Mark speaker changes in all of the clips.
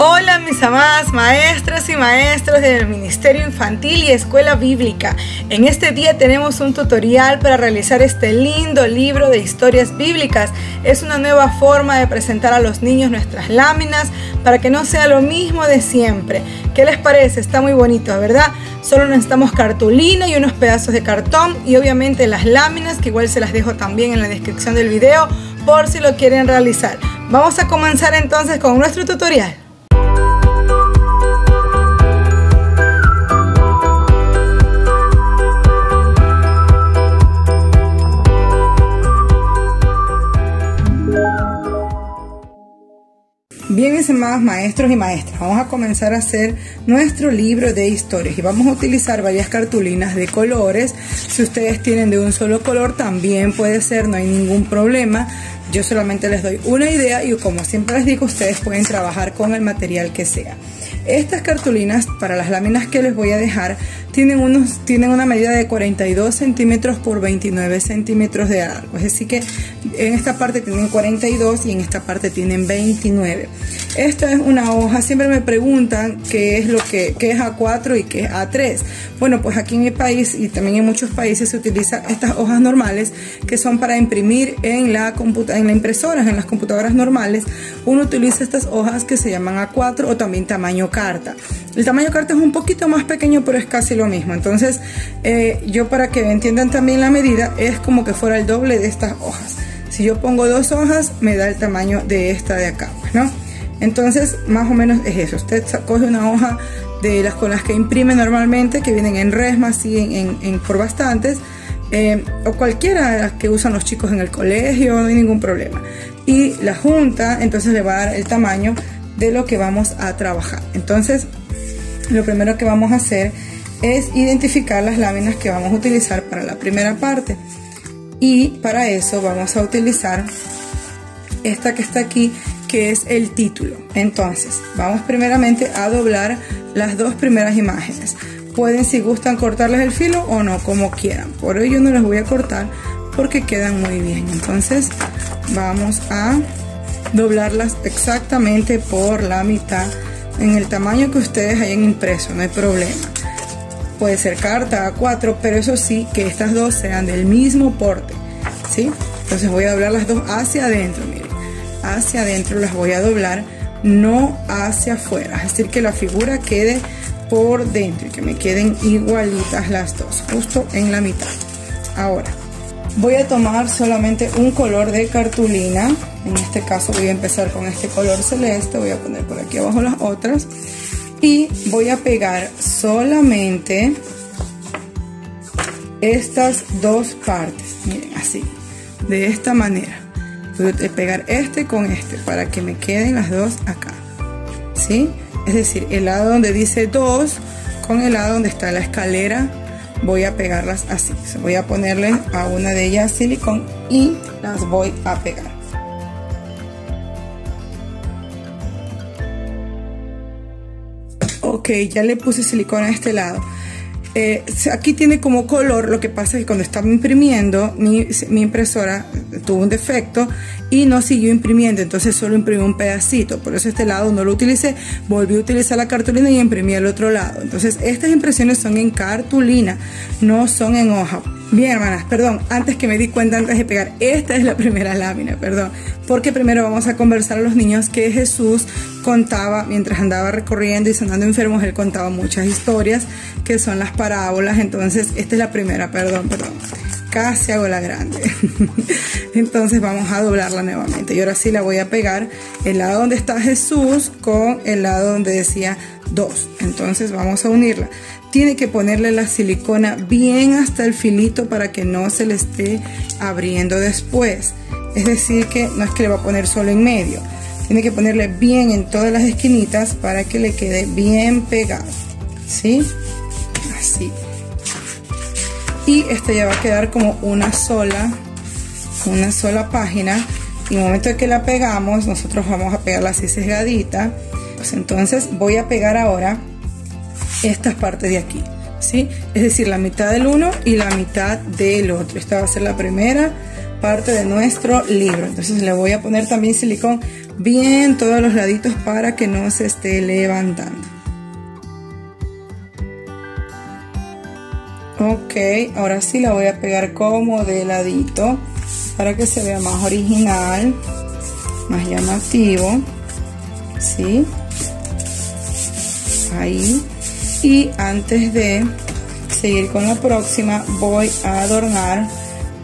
Speaker 1: Hola mis amadas maestras y maestros del Ministerio Infantil y Escuela Bíblica. En este día tenemos un tutorial para realizar este lindo libro de historias bíblicas. Es una nueva forma de presentar a los niños nuestras láminas para que no sea lo mismo de siempre. ¿Qué les parece? Está muy bonito, ¿verdad? Solo necesitamos cartulina y unos pedazos de cartón y obviamente las láminas que igual se las dejo también en la descripción del video por si lo quieren realizar. Vamos a comenzar entonces con nuestro tutorial. Bien, mis amados maestros y maestras, vamos a comenzar a hacer nuestro libro de historias y vamos a utilizar varias cartulinas de colores. Si ustedes tienen de un solo color, también puede ser, no hay ningún problema. Yo solamente les doy una idea y como siempre les digo, ustedes pueden trabajar con el material que sea. Estas cartulinas para las láminas que les voy a dejar tienen, unos, tienen una medida de 42 centímetros por 29 centímetros de largo. Es decir que en esta parte tienen 42 y en esta parte tienen 29. Esta es una hoja, siempre me preguntan qué es lo que qué es A4 y qué es A3. Bueno, pues aquí en mi país y también en muchos países se utilizan estas hojas normales que son para imprimir en la, en la impresora, en las computadoras normales. Uno utiliza estas hojas que se llaman A4 o también tamaño El tamaño carta es un poquito más pequeño, pero es casi lo mismo. Entonces, eh, yo para que entiendan también la medida, es como que fuera el doble de estas hojas. Si yo pongo dos hojas, me da el tamaño de esta de acá, ¿no? Entonces, más o menos es eso. Usted coge una hoja de las con las que imprime normalmente, que vienen en resma, así en, por bastantes, eh, o cualquiera de las que usan los chicos en el colegio, no hay ningún problema. Y la junta, entonces le va a dar el tamaño de lo que vamos a trabajar. Entonces, lo primero que vamos a hacer es identificar las láminas que vamos a utilizar para la primera parte. Y para eso vamos a utilizar esta que está aquí, que es el título. Entonces, vamos primeramente a doblar las dos primeras imágenes. Pueden, si gustan, cortarles el filo o no, como quieran. Por ello no les voy a cortar porque quedan muy bien. Entonces, vamos a doblarlas exactamente por la mitad en el tamaño que ustedes hayan impreso, no hay problema. Puede ser carta A4, pero eso sí, que estas dos sean del mismo porte, ¿sí? Entonces voy a doblar las dos hacia adentro, miren. Hacia adentro las voy a doblar, no hacia afuera. Es decir, que la figura quede por dentro y que me queden igualitas las dos, justo en la mitad. Ahora, voy a tomar solamente un color de cartulina. En este caso voy a empezar con este color celeste. Voy a poner por aquí abajo las otras. Y voy a pegar solamente estas dos partes. Miren así de esta manera. Voy a pegar este con este para que me queden las dos acá. ¿sí? es decir el lado donde dice 2 con el lado donde está la escalera voy a pegarlas así. Voy a ponerle a una de ellas silicón y las voy a pegar. Ok, ya le puse silicón a este lado. Eh, aquí tiene como color, lo que pasa es que cuando estaba imprimiendo, mi, mi, impresora tuvo un defecto y no siguió imprimiendo, entonces solo imprimí un pedacito, por eso este lado no lo utilicé, volví a utilizar la cartulina y imprimí el otro lado. Entonces estas impresiones son en cartulina, no son en hoja. Bien, hermanas, perdón, antes que me di cuenta antes de pegar, esta es la primera lámina, perdón, porque primero vamos a conversar a los niños que Jesús contaba mientras andaba recorriendo y sanando enfermos, él contaba muchas historias que son las parábolas, entonces esta es la primera, perdón, perdón, casi hago la grande. entonces vamos a doblarla nuevamente y ahora sí la voy a pegar el lado donde está Jesús con el lado donde decía dos, entonces vamos a unirla tiene que ponerle la silicona bien hasta el filito para que no se le esté abriendo después. Es decir, que no es que le va a poner solo en medio. Tiene que ponerle bien en todas las esquinitas para que le quede bien pegado. ¿Sí? Así. Y esta ya va a quedar como una sola, una sola página. Y en el momento de que la pegamos, nosotros vamos a pegarla así sesgadita. Pues entonces voy a pegar ahora estas partes de aquí, ¿sí? Es decir, la mitad del uno y la mitad del otro. Esta va a ser la primera parte de nuestro libro. Entonces le voy a poner también silicón bien todos los laditos para que no se esté levantando. Ok, ahora sí la voy a pegar como de ladito para que se vea más original, más llamativo. ¿Sí? Ahí. Y antes de seguir con la próxima, voy a adornar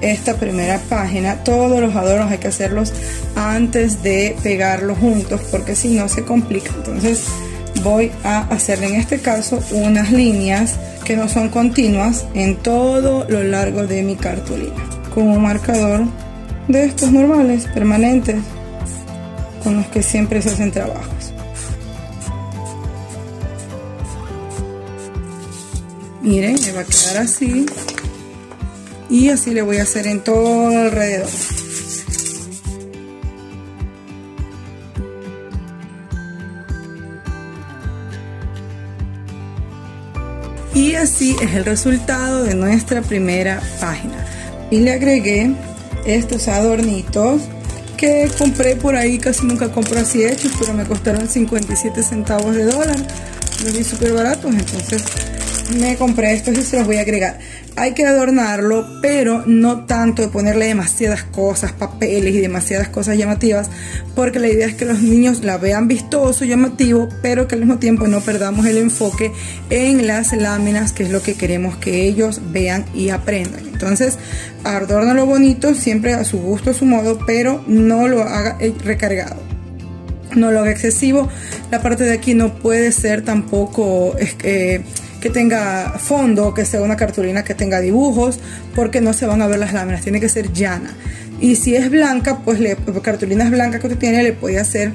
Speaker 1: esta primera página. Todos los adornos hay que hacerlos antes de pegarlos juntos porque si no se complica. Entonces voy a hacerle en este caso unas líneas que no son continuas en todo lo largo de mi cartulina con un marcador de estos normales, permanentes, con los que siempre se hacen trabajos. Miren, me va a quedar así. Y así le voy a hacer en todo alrededor. Así es el resultado de nuestra primera página. Y le agregué estos adornitos que compré por ahí, casi nunca compro así hechos, pero me costaron 57 centavos de dólar. Los vi súper baratos, entonces me compré estos y se los voy a agregar. Hay que adornarlo, pero no tanto de ponerle demasiadas cosas, papeles y demasiadas cosas llamativas, porque la idea es que los niños la vean vistoso, llamativo, pero que al mismo tiempo no perdamos el enfoque en las láminas, que es lo que queremos que ellos vean y aprendan. Entonces, adórnalo bonito, siempre a su gusto, a su modo, pero no lo haga recargado no lo haga excesivo. La parte de aquí no puede ser tampoco eh, que tenga fondo, que sea una cartulina que tenga dibujos, porque no se van a ver las láminas, tiene que ser llana. Y si es blanca, pues cartulinas blancas que usted tiene, le puede hacer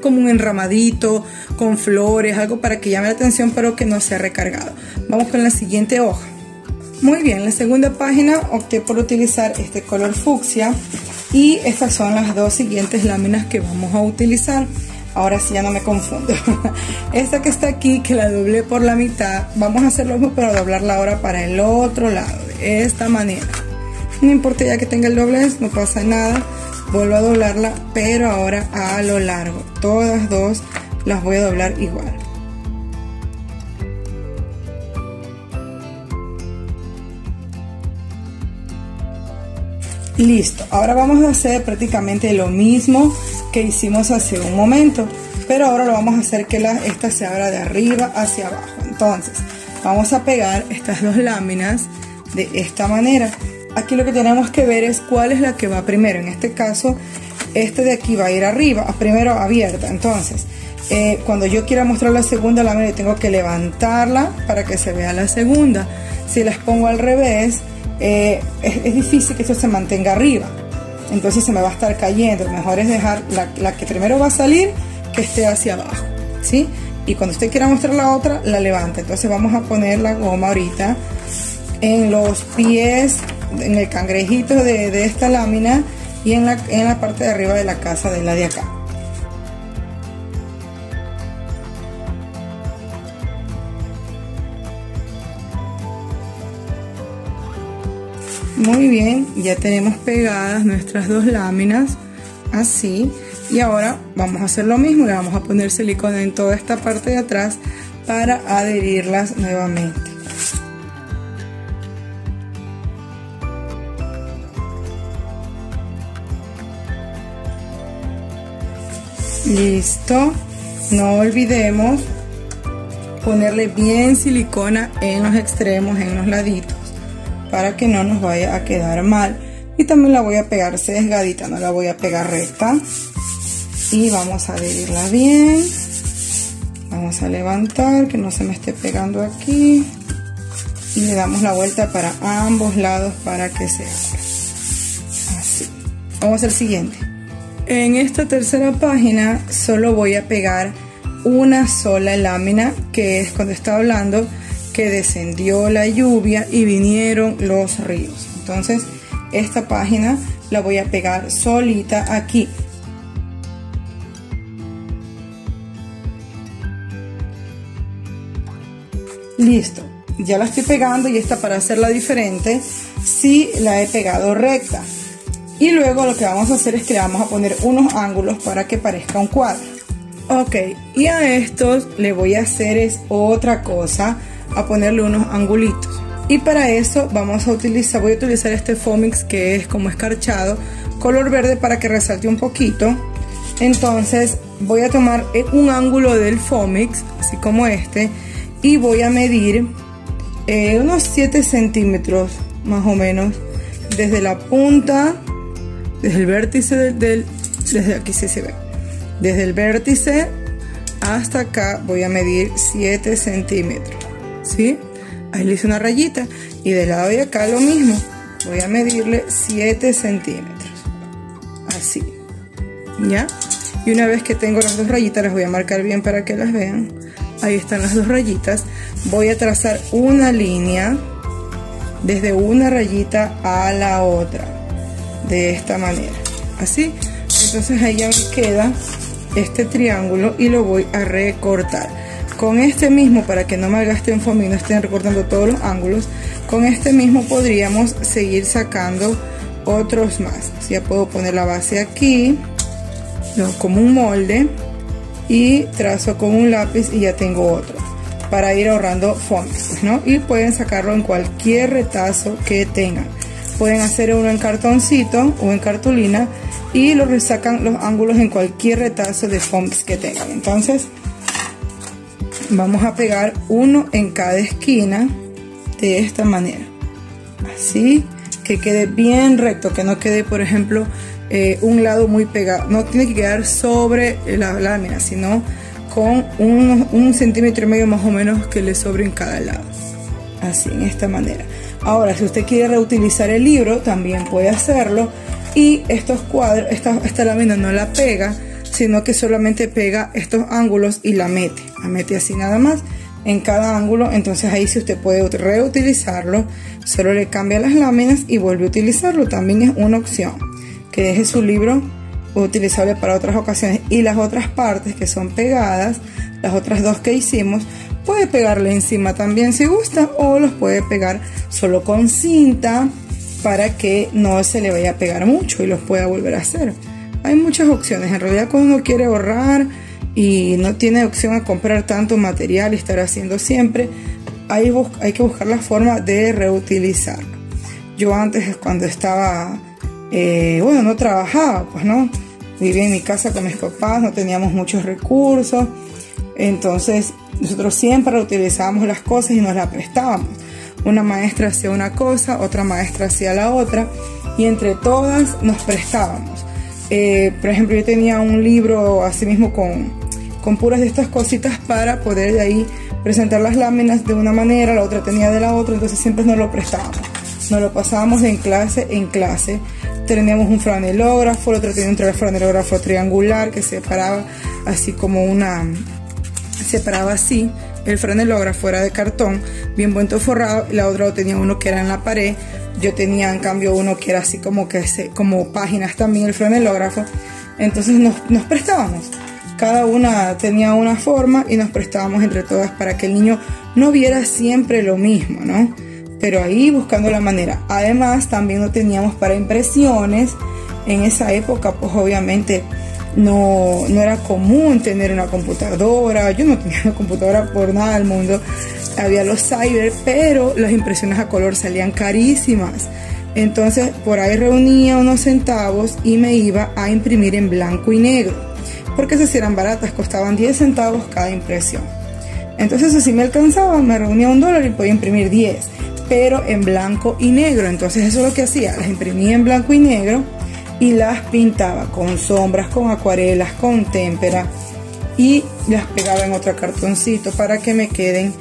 Speaker 1: como un enramadito con flores, algo para que llame la atención, pero que no sea recargado. Vamos con la siguiente hoja. Muy bien, la segunda página opté por utilizar este color fucsia y estas son las dos siguientes láminas que vamos a utilizar. Ahora sí ya no me confundo. Esta que está aquí, que la doblé por la mitad, vamos a hacer lo mismo pero doblarla ahora para el otro lado, de esta manera. No importa ya que tenga el doblez, no pasa nada. Vuelvo a doblarla, pero ahora a lo largo. Todas dos las voy a doblar igual. Listo, ahora vamos a hacer prácticamente lo mismo que hicimos hace un momento, pero ahora lo vamos a hacer que esta se abra de arriba hacia abajo. Entonces, vamos a pegar estas dos láminas de esta manera. Aquí lo que tenemos que ver es cuál es la que va primero. En este caso, este de aquí va a ir arriba, primero abierta. Entonces, eh, cuando yo quiera mostrar la segunda lámina, tengo que levantarla para que se vea la segunda. Si las pongo al revés, eh, es, difícil que esto se mantenga arriba. Entonces se me va a estar cayendo. Mejor es dejar la, que primero va a salir que esté hacia abajo. ¿sí? Y cuando usted quiera mostrar la otra, la levanta. Entonces vamos a poner la goma ahorita en los pies, en el cangrejito de, de esta lámina y en la, en la parte de arriba de la casa de la de acá. Muy bien, ya tenemos pegadas nuestras dos láminas, así. Y ahora vamos a hacer lo mismo, le vamos a poner silicona en toda esta parte de atrás para adherirlas nuevamente. Listo, no olvidemos ponerle bien silicona en los extremos, en los laditos para que no nos vaya a quedar mal. Y también la voy a pegar sesgadita no la voy a pegar recta. Y vamos a adherirla bien. Vamos a levantar que no se me esté pegando aquí. Y le damos la vuelta para ambos lados para que se abra. Así. Vamos al siguiente. En esta tercera página solo voy a pegar una sola lámina que es cuando está hablando que descendió la lluvia y vinieron los ríos. Entonces, esta página la voy a pegar solita aquí. Listo, ya la estoy pegando y esta para hacerla diferente, sí la he pegado recta. Y luego lo que vamos a hacer es que vamos a poner unos ángulos para que parezca un cuadro. Ok, y a estos le voy a hacer es otra cosa, a ponerle unos angulitos. Y para eso vamos a utilizar, voy a utilizar este Fomix que es como escarchado, color verde para que resalte un poquito. Entonces voy a tomar un ángulo del Fomix, así como este, y voy a medir eh, unos 7 centímetros más o menos desde la punta, desde el vértice del, desde aquí sí se ve, desde el vértice hasta acá voy a medir 7 centímetros, ¿sí? Ahí le hice una rayita y del lado de acá lo mismo, voy a medirle 7 centímetros, así, ¿ya? Y una vez que tengo las dos rayitas, las voy a marcar bien para que las vean. Ahí están las dos rayitas. Voy a trazar una línea desde una rayita a la otra. De esta manera. Así. Entonces ahí ya me queda este triángulo y lo voy a recortar. Con este mismo, para que no me fondo y no estén recortando todos los ángulos, con este mismo podríamos seguir sacando otros más. Ya puedo poner la base aquí como un molde y trazo con un lápiz y ya tengo otro para ir ahorrando fondos ¿no? y pueden sacarlo en cualquier retazo que tengan pueden hacer uno en cartoncito o en cartulina y lo resacan los ángulos en cualquier retazo de fonts que tengan entonces vamos a pegar uno en cada esquina de esta manera así que quede bien recto que no quede por ejemplo eh, un lado muy pegado, no tiene que quedar sobre la lámina, sino con un, un centímetro y medio más o menos que le sobre en cada lado. Así, en esta manera. Ahora, si usted quiere reutilizar el libro, también puede hacerlo. Y estos cuadros, esta, esta lámina no la pega, sino que solamente pega estos ángulos y la mete. La mete así nada más en cada ángulo. Entonces ahí si usted puede reutilizarlo, solo le cambia las láminas y vuelve a utilizarlo. También es una opción que deje su libro utilizable para otras ocasiones y las otras partes que son pegadas, las otras dos que hicimos, puede pegarle encima también si gusta o los puede pegar solo con cinta para que no se le vaya a pegar mucho y los pueda volver a hacer. Hay muchas opciones, en realidad cuando uno quiere ahorrar y no tiene opción a comprar tanto material y estar haciendo siempre, hay, que buscar la forma de reutilizarlo. Yo antes cuando estaba eh, bueno, no trabajaba, pues no, vivía en mi casa con mis papás, no teníamos muchos recursos, entonces nosotros siempre utilizábamos las cosas y nos las prestábamos. Una maestra hacía una cosa, otra maestra hacía la otra y entre todas nos prestábamos. Eh, por ejemplo, yo tenía un libro así mismo con, con puras de estas cositas para poder de ahí presentar las láminas de una manera, la otra tenía de la otra, entonces siempre nos lo prestábamos. Nos lo pasábamos en clase en clase teníamos un franelógrafo, el otro tenía un franelógrafo triangular que separaba así como una, separaba así, el franelógrafo era de cartón, bien buen forrado, y la otra tenía uno que era en la pared, yo tenía en cambio uno que era así como que como páginas también el franelógrafo, entonces nos, nos prestábamos. Cada una tenía una forma y nos prestábamos entre todas para que el niño no viera siempre lo mismo, ¿no? pero ahí buscando la manera. Además, también no teníamos para impresiones. En esa época, pues obviamente no, no era común tener una computadora. Yo no tenía una computadora por nada del mundo. Había los cyber, pero las impresiones a color salían carísimas. Entonces, por ahí reunía unos centavos y me iba a imprimir en blanco y negro. Porque esas eran baratas, costaban 10 centavos cada impresión. Entonces, si me alcanzaba, me reunía un dólar y podía imprimir 10 pero en blanco y negro. Entonces eso es lo que hacía, las imprimía en blanco y negro y las pintaba con sombras, con acuarelas, con témpera y las pegaba en otro cartoncito para que me queden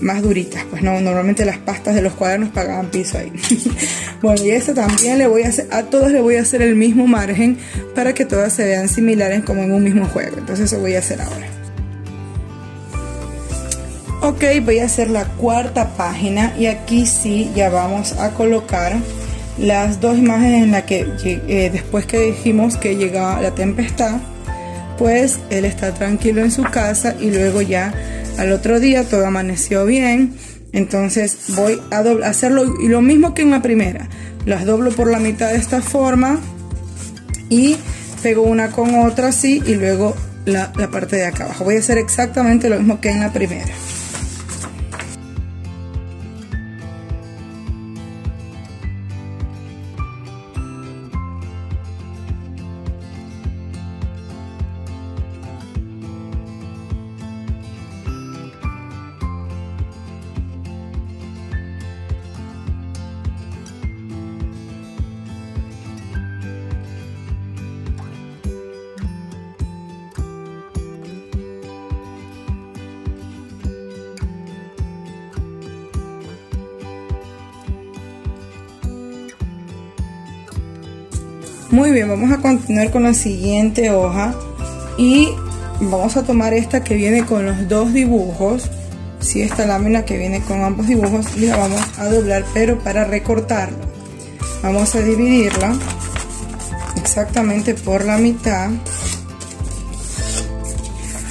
Speaker 1: más duritas. Pues no, normalmente las pastas de los cuadernos pagaban piso ahí. bueno, y esto también le voy a hacer, a todas le voy a hacer el mismo margen para que todas se vean similares como en un mismo juego. Entonces eso voy a hacer ahora. Ok, voy a hacer la cuarta página y aquí sí ya vamos a colocar las dos imágenes en las que eh, después que dijimos que llegaba la tempestad, pues él está tranquilo en su casa y luego ya al otro día todo amaneció bien. Entonces voy a hacerlo y lo mismo que en la primera. Las doblo por la mitad de esta forma, y pego una con otra así y luego la, la parte de acá abajo. Voy a hacer exactamente lo mismo que en la primera. Muy bien, vamos a continuar con la siguiente hoja y vamos a tomar esta que viene con los dos dibujos, si esta lámina que viene con ambos dibujos y la vamos a doblar pero para recortarlo. Vamos a dividirla exactamente por la mitad.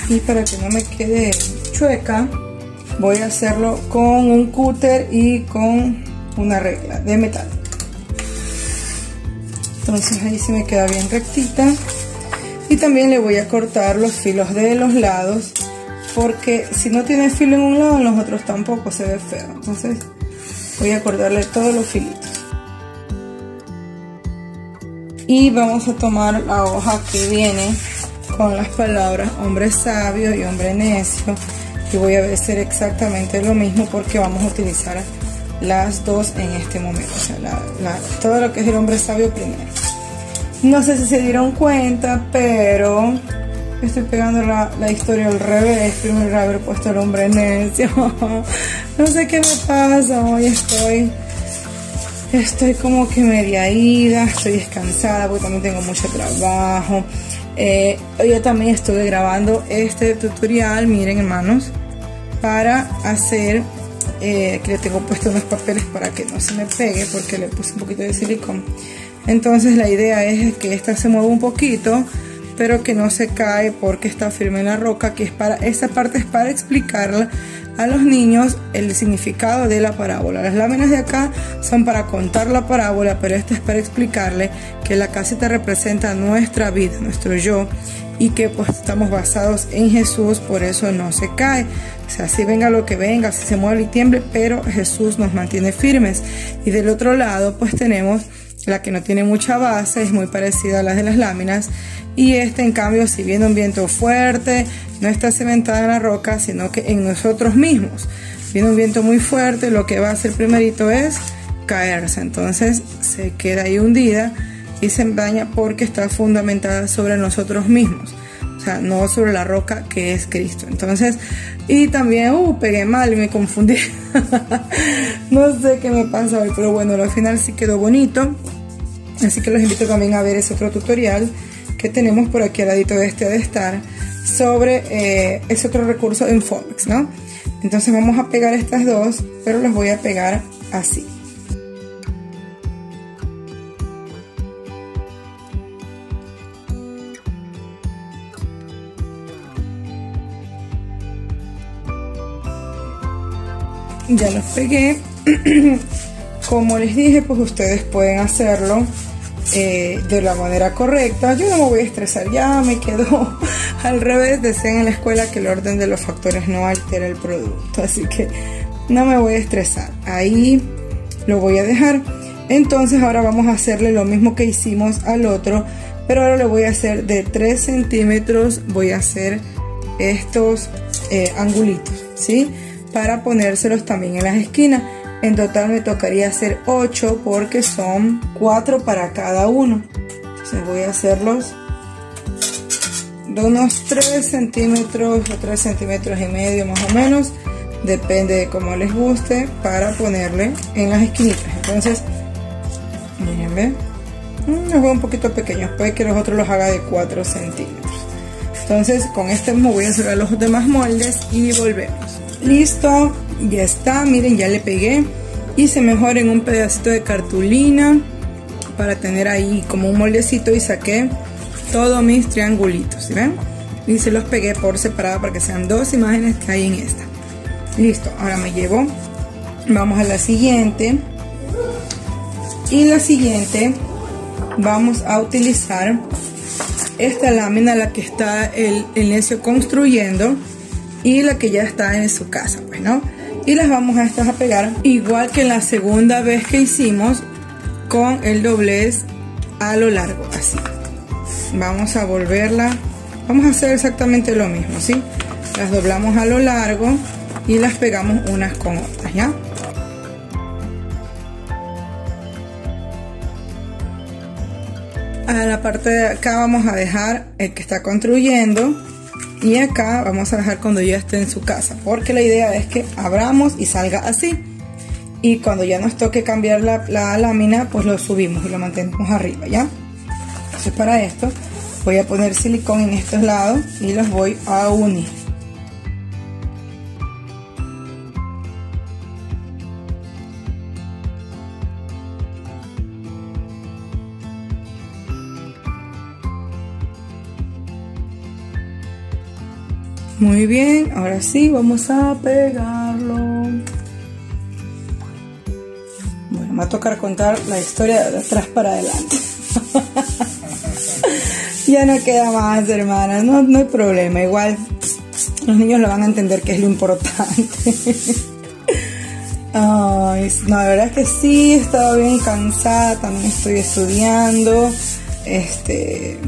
Speaker 1: Y para que no me quede chueca voy a hacerlo con un cúter y con una regla de metal entonces ahí se me queda bien rectita. Y también le voy a cortar los filos de los lados porque si no tiene filo en un lado en los otros tampoco se ve feo. Entonces voy a cortarle todos los filitos. Y vamos a tomar la hoja que viene con las palabras hombre sabio y hombre necio. Y voy a hacer exactamente lo mismo porque vamos a utilizar las dos en este momento, o sea, todo lo que es el hombre sabio primero. No sé si se dieron cuenta, pero estoy pegando la, historia al revés, primero haber puesto el hombre necio. no sé qué me pasa, hoy estoy, estoy como que media ida, estoy descansada porque también tengo mucho trabajo. Eh, hoy también estuve grabando este tutorial, miren hermanos, para hacer eh, aquí le tengo puesto unos papeles para que no se me pegue porque le puse un poquito de silicón entonces la idea es que esta se mueva un poquito pero que no se cae porque está firme en la roca que es para esta parte es para explicarle a los niños el significado de la parábola las láminas de acá son para contar la parábola pero esta es para explicarle que la casita representa nuestra vida nuestro yo y que pues estamos basados en Jesús, por eso no se cae. O sea, si venga lo que venga, si se mueve y tiemble, pero Jesús nos mantiene firmes. Y del otro lado, pues tenemos la que no tiene mucha base, es muy parecida a las de las láminas. Y este, en cambio, si viene un viento fuerte, no está cementada en la roca, sino que en nosotros mismos. Viene un viento muy fuerte, lo que va a hacer primerito es caerse. Entonces se queda ahí hundida y se daña porque está fundamentada sobre nosotros mismos. O sea, no sobre la roca que es Cristo. Entonces, y también, uh, pegué mal y me confundí. no sé qué me pasa hoy, pero bueno, al final sí quedó bonito. Así que los invito también a ver ese otro tutorial que tenemos por aquí al ladito de este de estar sobre eh, ese otro recurso en Fomex, ¿no? Entonces vamos a pegar estas dos, pero las voy a pegar así. Ya los pegué. Como les dije pues ustedes pueden hacerlo eh, de la manera correcta. Yo no me voy a estresar ya me quedo al revés. Decían en la escuela que el orden de los factores no altera el producto así que no me voy a estresar. Ahí lo voy a dejar. Entonces ahora vamos a hacerle lo mismo que hicimos al otro pero ahora lo voy a hacer de 3 centímetros voy a hacer estos eh, angulitos ¿sí? Para ponérselos también en las esquinas. En total me tocaría hacer 8 porque son 4 para cada uno. Entonces voy a hacerlos de unos 3 centímetros o 3 centímetros y medio más o menos. Depende de cómo les guste para ponerle en las esquinitas. Entonces, miren. Mm, los veo un poquito pequeños. Puede que los otros los haga de 4 centímetros. Entonces con este me voy a hacer los demás moldes y volvemos listo ya está miren ya le pegué. Hice mejor en un pedacito de cartulina para tener ahí como un moldecito y saqué todos mis triangulitos ven? y se los pegué por separado para que sean dos imágenes que hay en esta. Listo ahora me llevo. Vamos a la siguiente. Y la siguiente vamos a utilizar esta lámina, la que está el, el necio construyendo y la que ya está en su casa, pues, ¿no? Y las vamos a estas a pegar igual que la segunda vez que hicimos con el doblez a lo largo, así. Vamos a volverla, vamos a hacer exactamente lo mismo, ¿sí? Las doblamos a lo largo y las pegamos unas con otras, ¿ya? A la parte de acá vamos a dejar el que está construyendo y acá vamos a dejar cuando ya esté en su casa porque la idea es que abramos y salga así. Y cuando ya nos toque cambiar la, la lámina pues lo subimos y lo mantenemos arriba ya entonces para esto voy a poner silicón en estos lados y los voy a unir Muy bien, ahora sí, vamos a pegarlo. Bueno, me va a tocar contar la historia de atrás para adelante. ya no queda más, hermanas, no, no hay problema, igual los niños lo van a entender que es lo importante. Ay, no, la verdad es que sí, he estado bien cansada, también estoy estudiando. Este,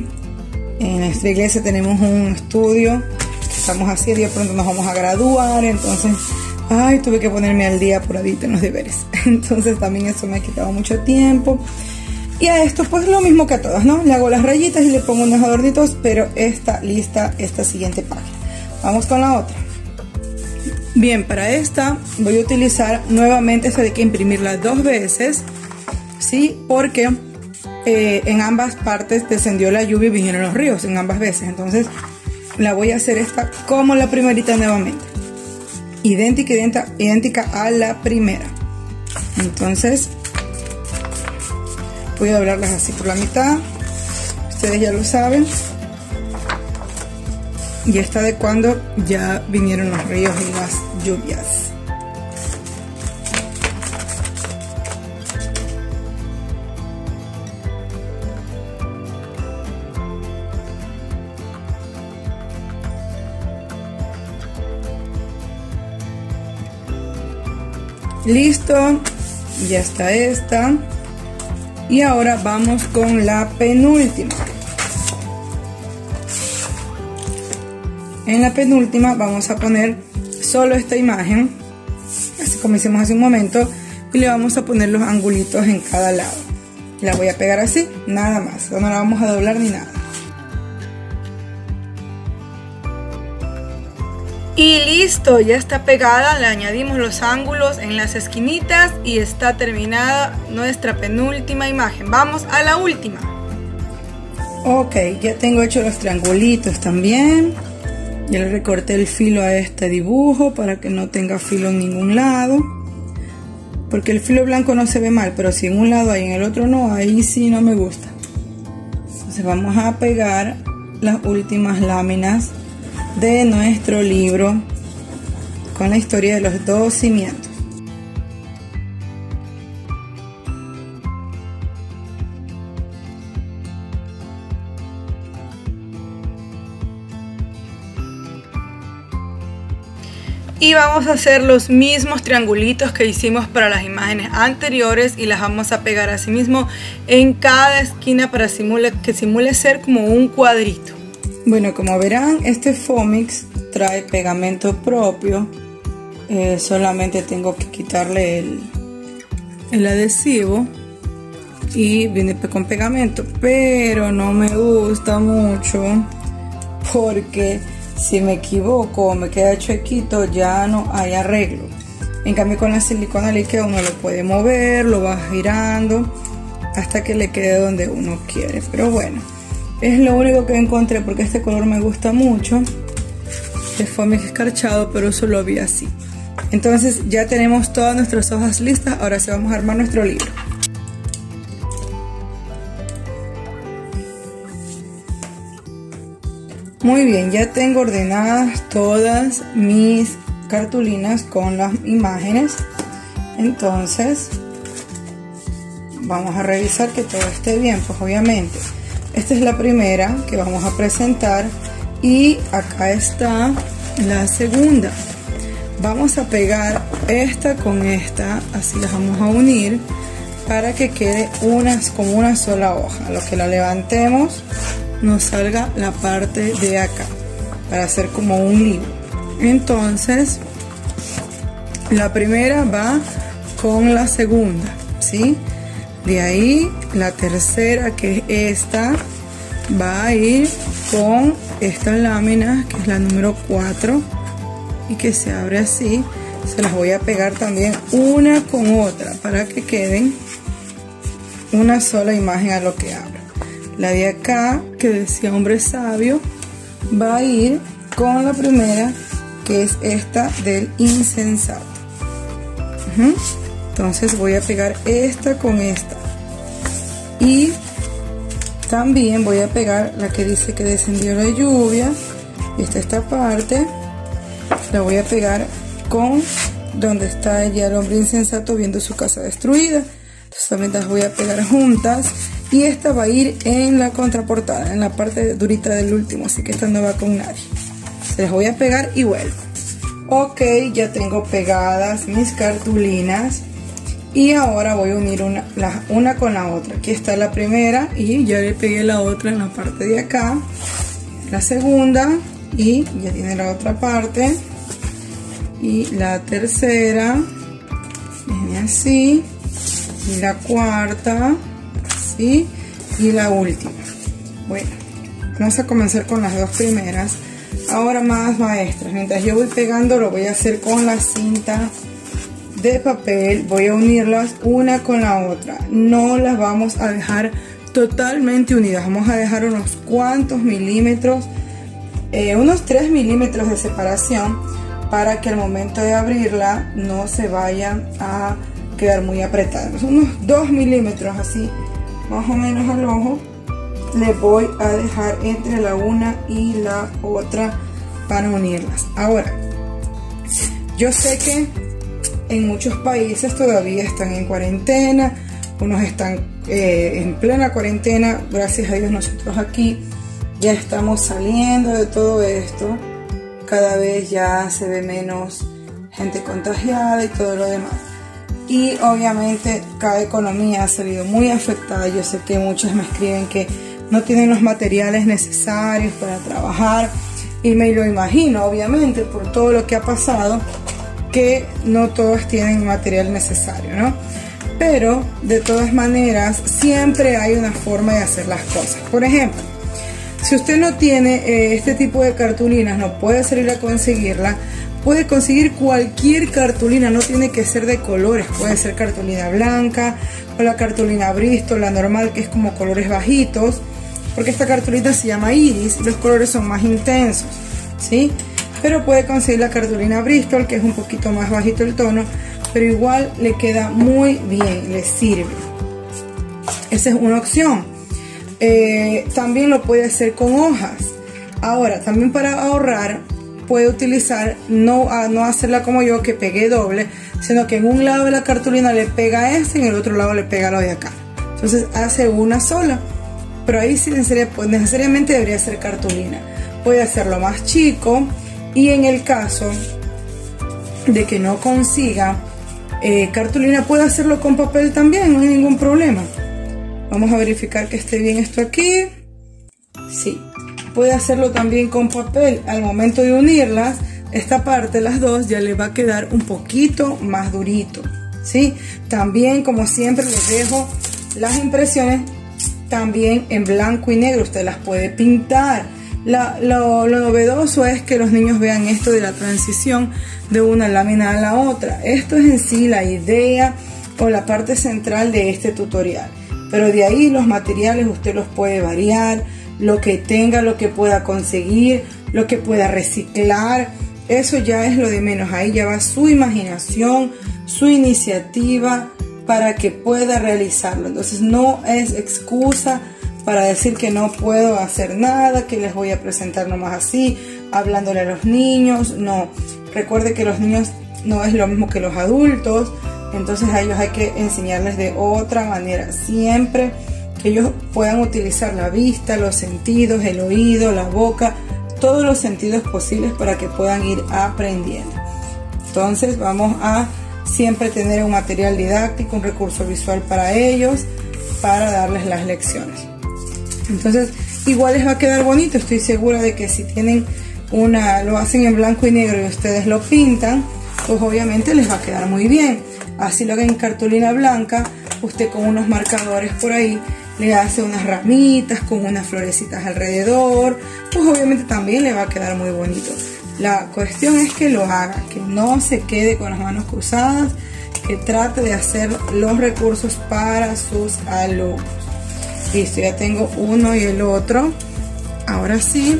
Speaker 1: en nuestra iglesia tenemos un estudio estamos así, de pronto nos vamos a graduar, entonces, ay, tuve que ponerme al día por en los deberes. Entonces también eso me ha quitado mucho tiempo. Y a esto pues lo mismo que a todas, ¿no? Le hago las rayitas y le pongo unos adornitos, pero está lista esta siguiente página. Vamos con la otra. Bien, para esta voy a utilizar nuevamente esta de que imprimirla dos veces, ¿sí? Porque eh, en ambas partes descendió la lluvia y vinieron los ríos, en ambas veces. Entonces la voy a hacer esta como la primerita nuevamente. Idéntica, idéntica, idéntica a la primera. Entonces, voy a doblarlas así por la mitad. Ustedes ya lo saben. Y esta de cuando ya vinieron los ríos y las lluvias. Listo, ya está esta. Y ahora vamos con la penúltima. En la penúltima vamos a poner solo esta imagen, así como hicimos hace un momento, y le vamos a poner los angulitos en cada lado. La voy a pegar así, nada más, no la vamos a doblar ni nada. Y listo, ya está pegada, le añadimos los ángulos en las esquinitas y está terminada nuestra penúltima imagen. Vamos a la última. Ok, ya tengo hecho los triangulitos también. Ya le recorté el filo a este dibujo para que no tenga filo en ningún lado. Porque el filo blanco no se ve mal, pero si en un lado hay y en el otro no, ahí sí no me gusta. Entonces vamos a pegar las últimas láminas de nuestro libro con la historia de los dos cimientos. Y vamos a hacer los mismos triangulitos que hicimos para las imágenes anteriores y las vamos a pegar así mismo en cada esquina para que simule ser como un cuadrito. Bueno, como verán, este Fomix trae pegamento propio. Eh, solamente tengo que quitarle el, el adhesivo y viene con pegamento, pero no me gusta mucho porque si me equivoco o me queda chuequito ya no hay arreglo. En cambio con la silicona líquida uno lo puede mover, lo va girando hasta que le quede donde uno quiere. Pero bueno, es lo único que encontré porque este color me gusta mucho. Es foamy escarchado, pero solo había así. Entonces ya tenemos todas nuestras hojas listas. Ahora sí vamos a armar nuestro libro. Muy bien, ya tengo ordenadas todas mis cartulinas con las imágenes. Entonces, vamos a revisar que todo esté bien, pues obviamente. Esta es la primera que vamos a presentar y acá está la segunda. Vamos a pegar esta con esta, así las vamos a unir para que quede unas como una sola hoja. lo que la levantemos nos salga la parte de acá para hacer como un libro. Entonces, la primera va con la segunda, ¿sí? De ahí la tercera que es esta va a ir con esta lámina que es la número 4 y que se abre así. Se las voy a pegar también una con otra para que queden una sola imagen a lo que abro. La de acá, que decía hombre sabio, va a ir con la primera, que es esta del insensato. Entonces voy a pegar esta con esta. Y también voy a pegar la que dice que descendió la lluvia. Esta esta parte. La voy a pegar con donde está ya el hombre insensato viendo su casa destruida. Entonces también las voy a pegar juntas. Y esta va a ir en la contraportada, en la parte durita del último. Así que esta no va con nadie. Se las voy a pegar y vuelvo. Ok, ya tengo pegadas mis cartulinas. Y ahora voy a unir una, una con la otra. Aquí está la primera y ya le pegué la otra en la parte de acá. La segunda y ya tiene la otra parte. Y la tercera así y la cuarta, así, y la última. Bueno, vamos a comenzar con las dos primeras. Ahora más maestras, mientras yo voy pegando lo voy a hacer con la cinta de papel, voy a unirlas una con la otra. No las vamos a dejar totalmente unidas, vamos a dejar unos cuantos milímetros, eh, unos 3 milímetros de separación para que al momento de abrirla no se vayan a quedar muy apretados. Unos 2 milímetros así, más o menos al ojo, le voy a dejar entre la una y la otra para unirlas. Ahora, yo sé que en muchos países todavía están en cuarentena, unos están eh, en plena cuarentena, gracias a Dios nosotros aquí ya estamos saliendo de todo esto, cada vez ya se ve menos gente contagiada y todo lo demás y obviamente cada economía ha salido muy afectada. Yo sé que muchos me escriben que no tienen los materiales necesarios para trabajar y me lo imagino, obviamente, por todo lo que ha pasado, que no todos tienen material necesario, ¿no? Pero de todas maneras, siempre hay una forma de hacer las cosas. Por ejemplo, si usted no tiene eh, este tipo de cartulinas, no puede salir a conseguirla, puede conseguir cualquier cartulina, no tiene que ser de colores, puede ser cartulina blanca o la cartulina Bristol, la normal que es como colores bajitos, porque esta cartulina se llama iris y los colores son más intensos, ¿sí? Pero puede conseguir la cartulina Bristol que es un poquito más bajito el tono, pero igual le queda muy bien, le sirve. Esa es una opción. Eh, también lo puede hacer con hojas. Ahora, también para ahorrar, puede utilizar, no, a, no hacerla como yo que pegué doble, sino que en un lado de la cartulina le pega este y en el otro lado le pega lo de acá. Entonces hace una sola, pero ahí sí necesariamente debería ser cartulina. Puede hacerlo más chico y en el caso de que no consiga eh, cartulina puede hacerlo con papel también, no hay ningún problema. Vamos a verificar que esté bien esto aquí. Sí, puede hacerlo también con papel. Al momento de unirlas, esta parte, las dos, ya le va a quedar un poquito más durito. ¿sí? También, como siempre, les dejo las impresiones también en blanco y negro. Usted las puede pintar. Lo, lo, novedoso es que los niños vean esto de la transición de una lámina a la otra. Esto es en sí la idea o la parte central de este tutorial. Pero de ahí los materiales usted los puede variar lo que tenga, lo que pueda conseguir, lo que pueda reciclar. Eso ya es lo de menos. Ahí ya va su imaginación, su iniciativa para que pueda realizarlo. Entonces no es excusa para decir que no puedo hacer nada, que les voy a presentar nomás así, hablándole a los niños. No, recuerde que los niños no es lo mismo que los adultos. Entonces a ellos hay que enseñarles de otra manera. Siempre que ellos puedan utilizar la vista, los sentidos, el oído, la boca, todos los sentidos posibles para que puedan ir aprendiendo. Entonces vamos a siempre tener un material didáctico, un recurso visual para ellos, para darles las lecciones. Entonces igual les va a quedar bonito, estoy segura de que si tienen una, lo hacen en blanco y negro y ustedes lo pintan, pues obviamente les va a quedar muy bien. Así lo hagan en cartulina blanca, usted con unos marcadores por ahí le hace unas ramitas con unas florecitas alrededor, pues obviamente también le va a quedar muy bonito. La cuestión es que lo haga, que no se quede con las manos cruzadas, que trate de hacer los recursos para sus alumnos. Listo, ya tengo uno y el otro. Ahora sí,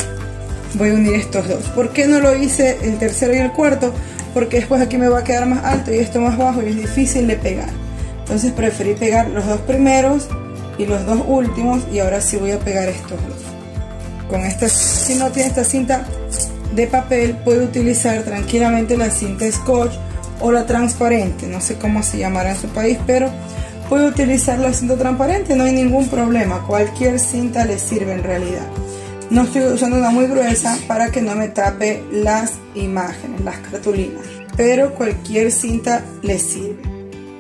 Speaker 1: voy a unir estos dos. ¿Por qué no lo hice el tercero y el cuarto? Porque después aquí me va a quedar más alto y esto más bajo y es difícil de pegar. Entonces preferí pegar los dos primeros y los dos últimos y ahora sí voy a pegar estos dos. Con esta, si no tiene esta cinta de papel, puede utilizar tranquilamente la cinta scotch o la transparente, no sé cómo se llamará en su país, pero puede utilizar la cinta transparente, no hay ningún problema, cualquier cinta le sirve en realidad. No estoy usando una muy gruesa para que no me tape las imágenes, las cartulinas, pero cualquier cinta le sirve.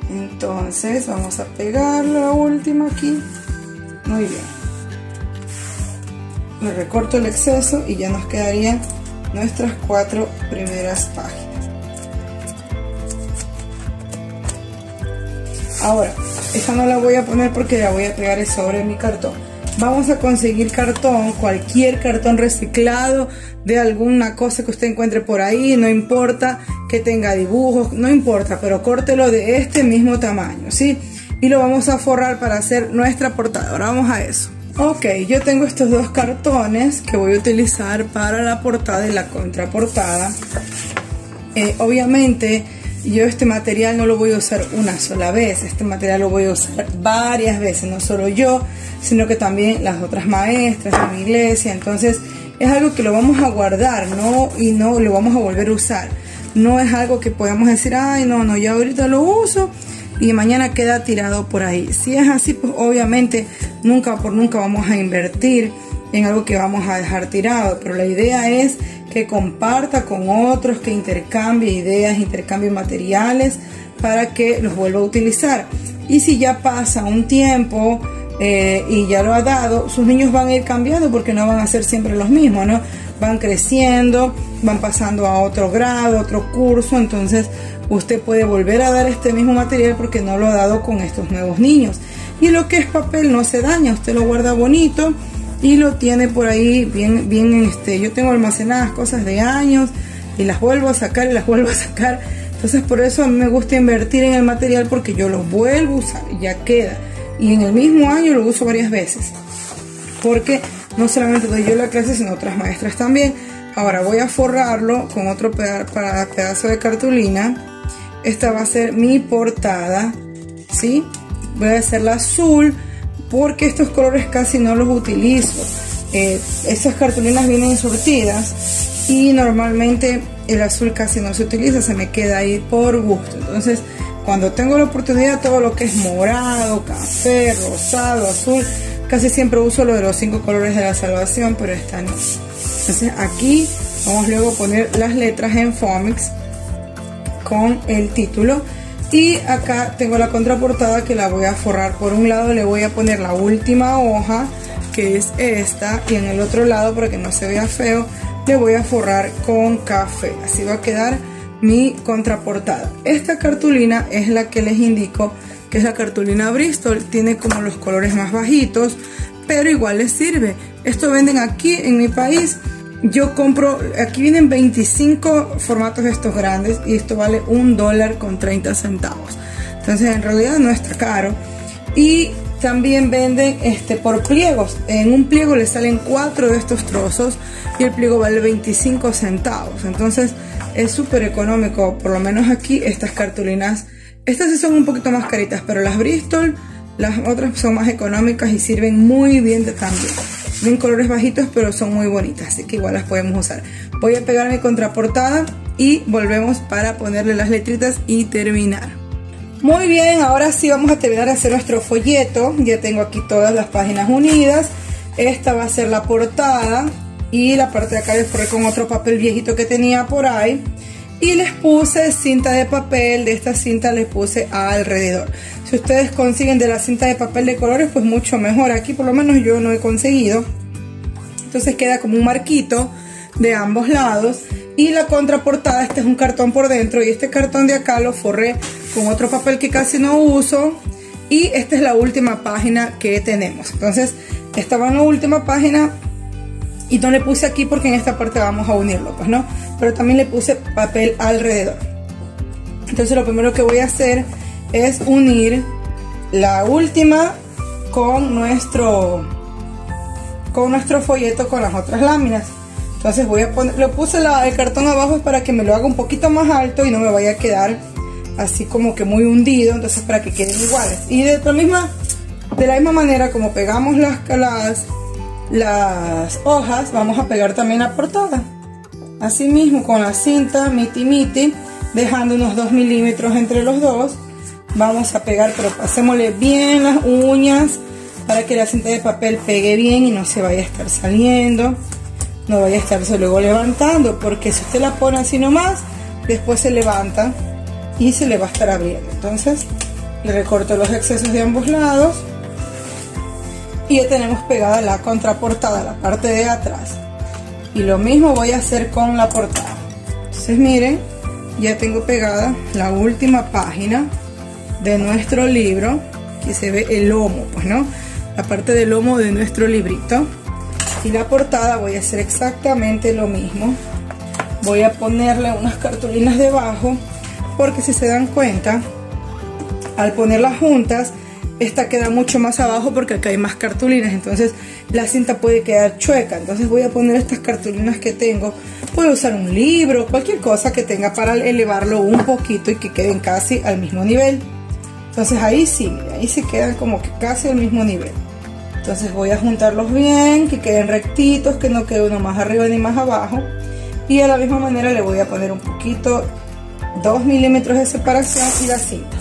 Speaker 1: Entonces vamos a pegar la última aquí. Muy bien. Me recorto el exceso y ya nos quedarían nuestras cuatro primeras páginas. Ahora, esta no la voy a poner porque la voy a pegar sobre mi cartón. Vamos a conseguir cartón, cualquier cartón reciclado de alguna cosa que usted encuentre por ahí, no importa que tenga dibujos, no importa, pero córtelo de este mismo tamaño, ¿sí? Y lo vamos a forrar para hacer nuestra portada. Ahora vamos a eso. Ok, yo tengo estos dos cartones que voy a utilizar para la portada y la contraportada. Eh, obviamente yo este material no lo voy a usar una sola vez, este material lo voy a usar varias veces, no solo yo, sino que también las otras maestras de mi iglesia, entonces es algo que lo vamos a guardar, ¿no? Y no lo vamos a volver a usar. No es algo que podamos decir, ay, no, no, ya ahorita lo uso y mañana queda tirado por ahí. Si es así, pues obviamente nunca por nunca vamos a invertir en algo que vamos a dejar tirado, pero la idea es que comparta con otros, que intercambie ideas, intercambie materiales para que los vuelva a utilizar. Y si ya pasa un tiempo eh, y ya lo ha dado, sus niños van a ir cambiando porque no van a ser siempre los mismos, ¿no? Van creciendo, van pasando a otro grado, otro curso, entonces usted puede volver a dar este mismo material porque no lo ha dado con estos nuevos niños. Y lo que es papel no se daña, usted lo guarda bonito y lo tiene por ahí bien, bien, este, yo tengo almacenadas cosas de años y las vuelvo a sacar y las vuelvo a sacar. Entonces por eso a mí me gusta invertir en el material porque yo lo vuelvo a usar y ya queda. Y en el mismo año lo uso varias veces. Porque no solamente doy yo la clase, sino otras maestras también. Ahora voy a forrarlo con otro pedazo de cartulina. Esta va a ser mi portada. ¿Sí? Voy a hacerla azul porque estos colores casi no los utilizo. Eh, estas cartulinas vienen surtidas y normalmente el azul casi no se utiliza, se me queda ahí por gusto. Entonces, cuando tengo la oportunidad, todo lo que es morado, café, rosado, azul, casi siempre uso lo de los cinco colores de la salvación, pero esta no. Entonces, aquí vamos luego a poner las letras en Fomix con el título y acá tengo la contraportada que la voy a forrar. Por un lado le voy a poner la última hoja, que es esta. Y en el otro lado, para que no se vea feo, le voy a forrar con café. Así va a quedar mi contraportada. Esta cartulina es la que les indico, que es la cartulina Bristol. Tiene como los colores más bajitos, pero igual les sirve. Esto venden aquí en mi país yo compro, aquí vienen 25 formatos de estos grandes y esto vale un dólar con 30 centavos. Entonces en realidad no está caro. Y también venden este, por pliegos. En un pliego le salen cuatro de estos trozos y el pliego vale 25 centavos. Entonces es súper económico, por lo menos aquí estas cartulinas. Estas sí son un poquito más caritas, pero las Bristol, las otras son más económicas y sirven muy bien de también en colores bajitos, pero son muy bonitas, así que igual las podemos usar. Voy a pegar mi contraportada y volvemos para ponerle las letritas y terminar. Muy bien, ahora sí vamos a terminar de hacer nuestro folleto. Ya tengo aquí todas las páginas unidas. Esta va a ser la portada y la parte de acá le forré con otro papel viejito que tenía por ahí. Y les puse cinta de papel, de esta cinta les puse alrededor. Si ustedes consiguen de la cinta de papel de colores, pues mucho mejor. Aquí por lo menos yo no he conseguido. Entonces queda como un marquito de ambos lados. Y la contraportada, este es un cartón por dentro y este cartón de acá lo forré con otro papel que casi no uso y esta es la última página que tenemos entonces estaba en la última página y no le puse aquí porque en esta parte vamos a unirlo pues no pero también le puse papel alrededor. Entonces lo primero que voy a hacer es unir la última con nuestro con nuestro folleto con las otras láminas. Entonces voy a poner, le puse el cartón abajo para que me lo haga un poquito más alto y no me vaya a quedar así como que muy hundido, entonces para que queden iguales. Y de la misma, de la misma manera como pegamos las, las, las hojas, vamos a pegar también la portada. Así mismo con la cinta miti miti, dejando unos 2 milímetros entre los dos. Vamos a pegar, pero pasémosle bien las uñas para que la cinta de papel pegue bien y no se vaya a estar saliendo. No vaya a estarse luego levantando, porque si usted la pone así nomás, después se levanta y se le va a estar abriendo entonces le recorto los excesos de ambos lados y ya tenemos pegada la contraportada la parte de atrás. Y lo mismo voy a hacer con la portada. Entonces miren ya tengo pegada la última página de nuestro libro aquí se ve el lomo pues no la parte del lomo de nuestro librito. Y la portada voy a hacer exactamente lo mismo. Voy a ponerle unas cartulinas debajo porque si se dan cuenta, al ponerlas juntas, esta queda mucho más abajo porque acá hay más cartulinas, entonces la cinta puede quedar chueca. Entonces voy a poner estas cartulinas que tengo. Puedo usar un libro, cualquier cosa que tenga para elevarlo un poquito y que queden casi al mismo nivel. Entonces ahí sí, ahí se quedan como que casi al mismo nivel. Entonces voy a juntarlos bien, que queden rectitos, que no quede uno más arriba ni más abajo. Y de la misma manera le voy a poner un poquito 2 milímetros de separación y la cinta.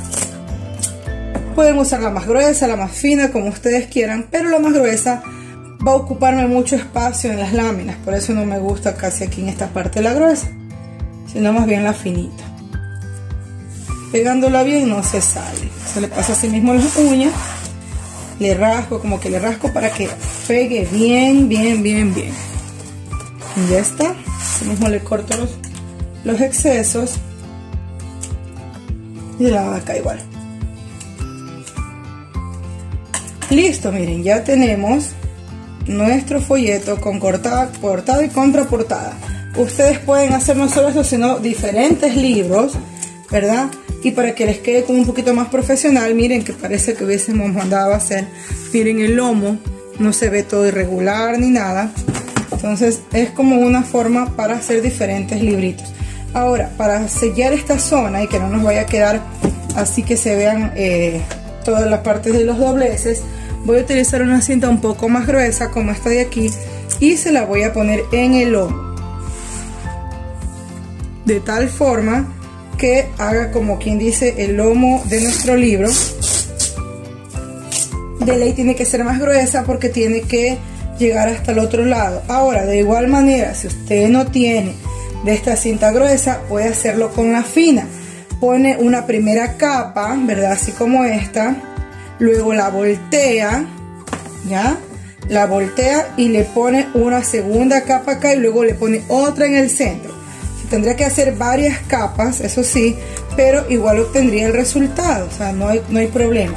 Speaker 1: Pueden usar la más gruesa, la más fina, como ustedes quieran, pero la más gruesa va a ocuparme mucho espacio en las láminas, por eso no me gusta casi aquí en esta parte la gruesa, sino más bien la finita. Pegándola bien no se sale, se le pasa así mismo las uñas, le rasco, como que le rasco para que pegue bien, bien, bien, bien. Y ya está, así mismo le corto los, los excesos y la vaca igual. Listo, miren, ya tenemos nuestro folleto con cortada, portada y contraportada. Ustedes pueden hacer no solo eso, sino diferentes libros, ¿verdad? Y para que les quede como un poquito más profesional, miren que parece que hubiésemos mandado a hacer, miren el lomo, no se ve todo irregular ni nada. Entonces es como una forma para hacer diferentes libritos. Ahora, para sellar esta zona y que no nos vaya a quedar así que se vean eh, todas las partes de los dobleces, voy a utilizar una cinta un poco más gruesa como esta de aquí y se la voy a poner en el lomo. De tal forma que haga como quien dice el lomo de nuestro libro. De ley tiene que ser más gruesa porque tiene que llegar hasta el otro lado. Ahora, de igual manera, si usted no tiene de esta cinta gruesa, puede hacerlo con la fina. Pone una primera capa, ¿verdad? Así como esta. Luego la voltea, ¿ya? La voltea y le pone una segunda capa acá y luego le pone otra en el centro. Tendría que hacer varias capas, eso sí, pero igual obtendría el resultado, o sea, no hay, no hay problema.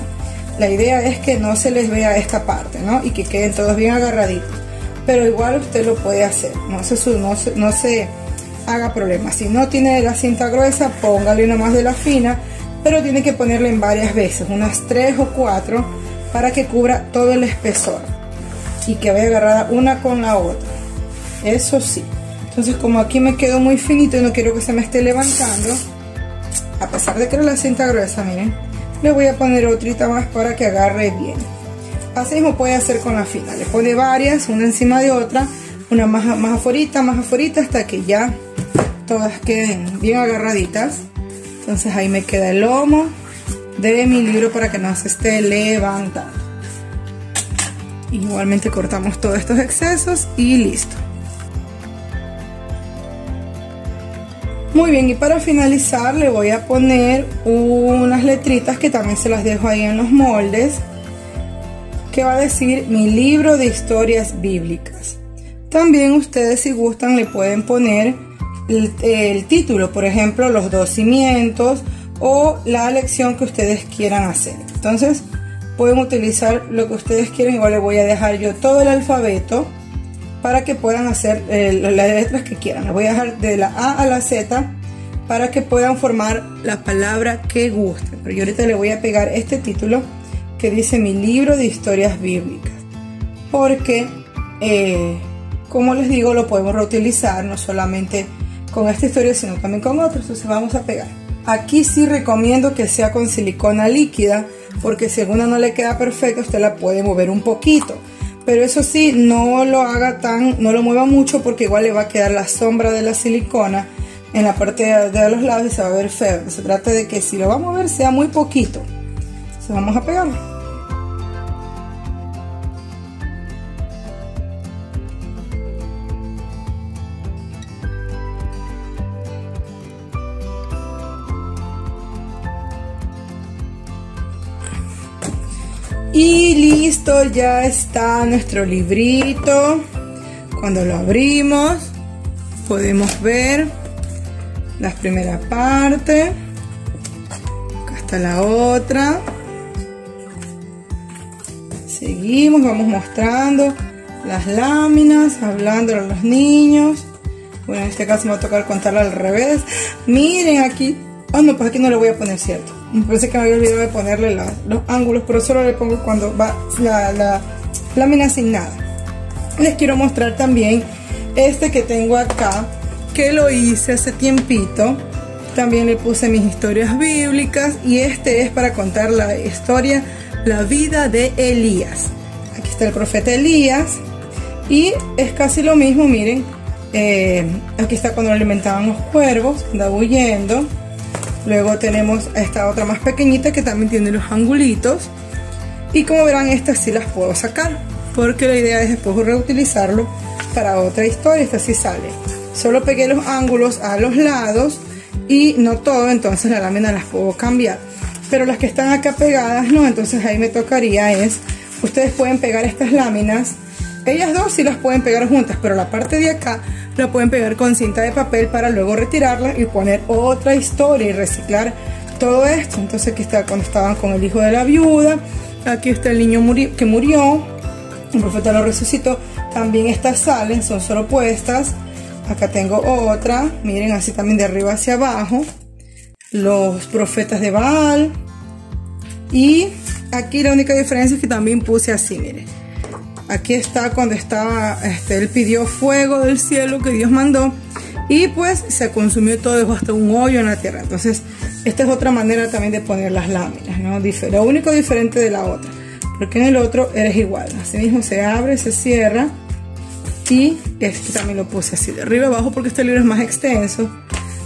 Speaker 1: La idea es que no se les vea esta parte, ¿no? Y que queden todos bien agarraditos. Pero igual usted lo puede hacer, no se, no se, no se haga problema. Si no tiene la cinta gruesa, póngale una más de la fina, pero tiene que ponerle en varias veces, unas tres o cuatro, para que cubra todo el espesor y que vaya agarrada una con la otra. Eso sí. Entonces, como aquí me quedó muy finito y no quiero que se me esté levantando, a pesar de que era la cinta gruesa, miren, le voy a poner otrita más para que agarre bien. Así mismo puede hacer con la fina. Le pone varias, una encima de otra, una más, más afuera, más afuera, hasta que ya todas queden bien agarraditas entonces ahí me queda el lomo de mi libro para que no se esté levantando. Igualmente cortamos todos estos excesos y listo. Muy bien, y para finalizar le voy a poner unas letritas que también se las dejo ahí en los moldes, que va a decir mi libro de historias bíblicas. También ustedes si gustan le pueden poner el, título, por ejemplo, los dos cimientos o la lección que ustedes quieran hacer. Entonces, pueden utilizar lo que ustedes quieran. Igual les voy a dejar yo todo el alfabeto para que puedan hacer eh, las letras que quieran. Les voy a dejar de la A a la Z para que puedan formar la palabra que gusten. Pero yo ahorita le voy a pegar este título que dice mi libro de historias bíblicas. Porque, eh, como les digo, lo podemos reutilizar no solamente con esta historia, sino también con otros. Entonces vamos a pegar. Aquí sí recomiendo que sea con silicona líquida, porque si alguna no le queda perfecta, usted la puede mover un poquito. Pero eso sí, no lo haga tan, no lo mueva mucho porque igual le va a quedar la sombra de la silicona en la parte de, los lados y se va a ver feo. Se trata de que si lo va a mover sea muy poquito. Se vamos a pegarlo. Y listo, ya está nuestro librito. Cuando lo abrimos, podemos ver la primera parte. Acá está la otra. Seguimos, vamos mostrando las láminas, hablando a los niños. Bueno, en este caso me va a tocar contarlo al revés. Miren aquí. Oh, no, pues aquí no le voy a poner cierto. Me parece que me había olvidado de ponerle los ángulos, pero solo le pongo cuando va la, lámina sin nada. Les quiero mostrar también este que tengo acá, que lo hice hace tiempito. También le puse mis historias bíblicas y este es para contar la historia, la vida de Elías. Aquí está el profeta Elías y es casi lo mismo, miren. Eh, aquí está cuando alimentaban los cuervos, anda huyendo. Luego tenemos esta otra más pequeñita que también tiene los angulitos. Y como verán, estas sí las puedo sacar. Porque la idea es después reutilizarlo para otra historia. Esta sí sale. Solo pegué los ángulos a los lados y no todo, entonces la lámina las puedo cambiar. Pero las que están acá pegadas, no, entonces ahí me tocaría es, ustedes pueden pegar estas láminas. Ellas dos sí las pueden pegar juntas, pero la parte de acá la pueden pegar con cinta de papel para luego retirarla y poner otra historia y reciclar todo esto. Entonces aquí está cuando estaban con el hijo de la viuda, aquí está el niño que murió, el profeta lo resucitó. También estas salen, son solo puestas. Acá tengo otra, miren así también de arriba hacia abajo. Los profetas de Baal. Y aquí la única diferencia es que también puse así, miren Aquí está cuando estaba, este, él pidió fuego del cielo que Dios mandó y pues se consumió todo, dejó hasta un hoyo en la tierra. Entonces, esta es otra manera también de poner las láminas, ¿no? Lo único diferente de la otra, porque en el otro eres igual. Así mismo se abre, se cierra y este también lo puse así de arriba abajo porque este libro es más extenso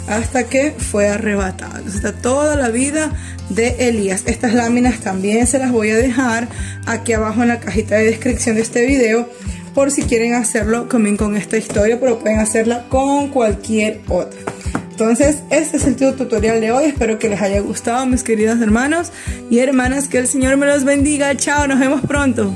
Speaker 1: hasta que fue arrebatado. Está toda la vida de Elías. Estas láminas también se las voy a dejar aquí abajo en la cajita de descripción de este video por si quieren hacerlo también con esta historia, pero pueden hacerla con cualquier otra. Entonces, este es el tutorial de hoy. Espero que les haya gustado, mis queridos hermanos y hermanas. Que el Señor me los bendiga. Chao, nos vemos pronto.